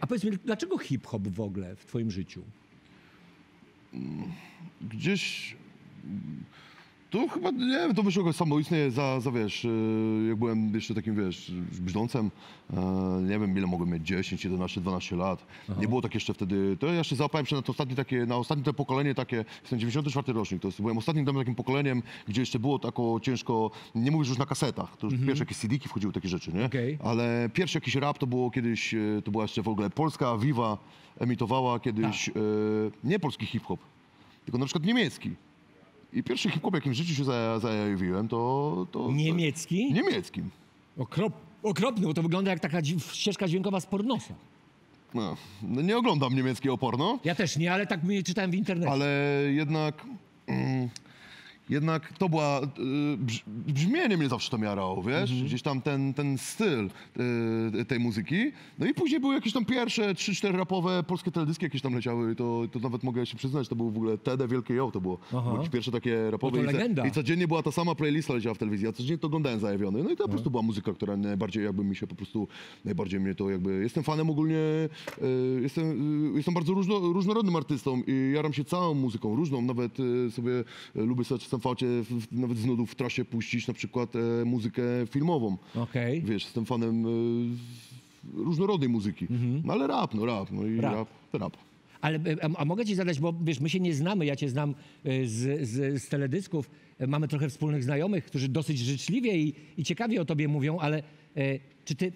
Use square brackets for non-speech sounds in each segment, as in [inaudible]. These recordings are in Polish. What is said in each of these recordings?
A powiedz mi, dlaczego hip-hop w ogóle w twoim życiu? Gdzieś... To chyba, nie wiem, to wyszło jakoś samoistnie za, za wiesz, e, jak byłem jeszcze takim, wiesz, brzdącem, e, nie wiem ile mogłem mieć, 10, 11, 12 lat. Nie było tak jeszcze wtedy, to ja jeszcze załapałem się na to ostatnie takie, na ostatnie to pokolenie takie, jestem 94 rocznik, to jest, byłem ostatnim tam takim pokoleniem, gdzie jeszcze było tako ciężko, nie mówisz już na kasetach, to już pierwsze jakieś CD-ki wchodziły, takie rzeczy, nie? Okej. Ale pierwszy jakiś rap to było kiedyś, e, to była jeszcze w ogóle Polska Viva emitowała kiedyś, e, nie polski hip-hop, tylko na przykład niemiecki. I pierwszy hip-hop, jakim w życiu się za- zajawiłem, to... to Niemiecki? Niemieckim. Okrop, okropny, bo to wygląda jak taka dzi- ścieżka dźwiękowa z pornosa. No, no nie oglądam niemieckiego porno, Ja też nie, ale tak mi czytałem w internecie. ale jednak... Mm, jednak to była... Y, brz, brzmienie mnie zawsze to miarało, wiesz? Gdzieś tam ten, ten styl y, tej muzyki. No i później były jakieś tam pierwsze 3-4 rapowe polskie teledyski jakieś tam leciały. To, to nawet mogę się przyznać, to był w ogóle TD Wielkie Ją, to było. Jakieś pierwsze takie rapowe. No to i, legenda. I codziennie była ta sama playlista leciała w telewizji, a codziennie to oglądałem zajawiony. No i to po prostu była muzyka, która najbardziej jakby mi się po prostu, najbardziej mnie to jakby, jestem fanem ogólnie, e, jestem, jestem bardzo różno, różnorodnym artystą i jaram się całą muzyką, różną, nawet sobie lubię sobie fałcie, nawet z nudów w trasie puścić na przykład e, muzykę filmową. Okej. Wiesz, jestem fanem e, różnorodnej muzyki. No ale rap, no rap, no i Rap. rap, rap. Ale a, a mogę ci zadać, bo wiesz, my się nie znamy, ja cię znam y, z, z, z teledysków, y, mamy trochę wspólnych znajomych, którzy dosyć życzliwie i, i ciekawie o tobie mówią, ale y, czy ty...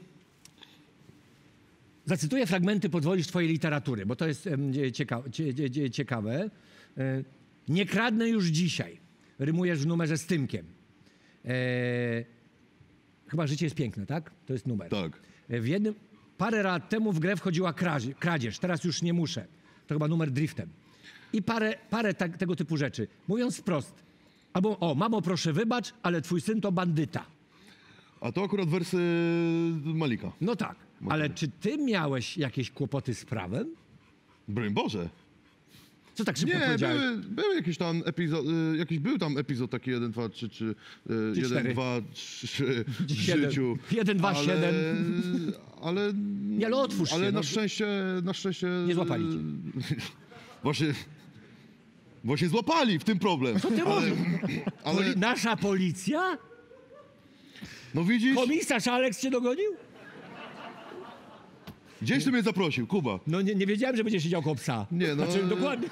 Zacytuję fragmenty, pozwolisz, twojej literatury, bo to jest em, cieka cie, cie, cie, ciekawe. Y, nie kradnę już dzisiaj. Rymujesz w numerze z Tymkiem. E, chyba życie jest piękne, tak? To jest numer. Tak. W jednym, parę lat temu w grę wchodziła kradzie- kradzież, teraz już nie muszę. To chyba numer driftem. I parę, parę tak, tego typu rzeczy. Mówiąc wprost, albo o, mamo proszę wybacz, ale twój syn to bandyta. A to akurat wersy Malika. No tak, ale czy ty miałeś jakieś kłopoty z prawem? Broń Boże. Co tak szybko Nie, powiedziałeś? były, były jakieś tam epizod, y, jakiś był tam epizod taki 1, 2, 3, 3, Trzy, 1, cztery. 2, 3 w Siedem. życiu. Jeden, dwa, ale, siedem. Ale, Nie, ale otwórz ale się, na no. szczęście, na szczęście... Nie złapali cię. [laughs] Właśnie, właśnie złapali, w tym problem. Co ty ale, mówisz? [laughs] ale, Poli- nasza policja? no widzisz, Komisarz Aleks cię dogonił? gdzieś ty mnie zaprosił, Kuba. No nie, nie wiedziałem, że będziesz siedział koło psa. Nie, no, Znaczy, dokładnie.